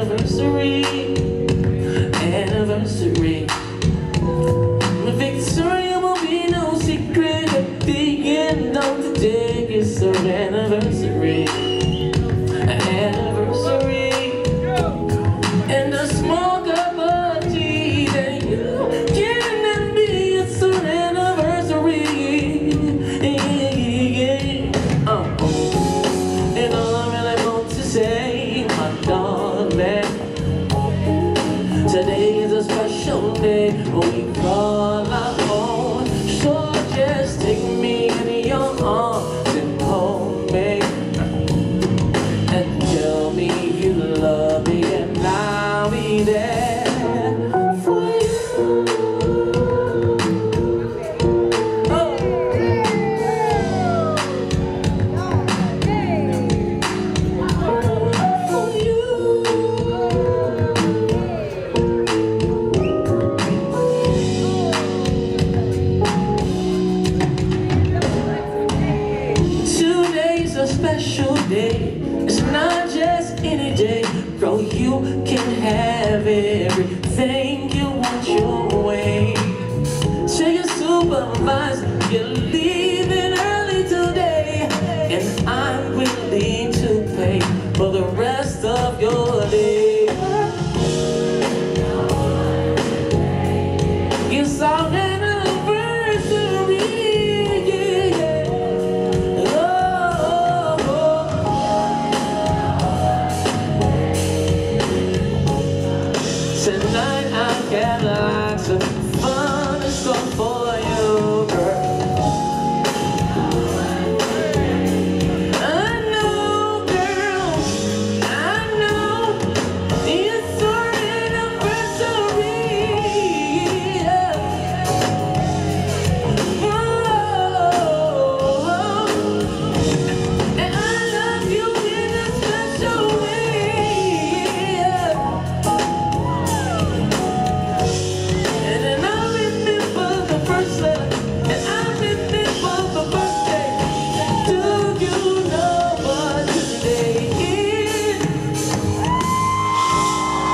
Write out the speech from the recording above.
anniversary. someday when call our own, So just take me in your arms and hold me and tell me you love me and I'll be there. any day. Girl, you can have everything you want your way. Say your you're night out Cadillacs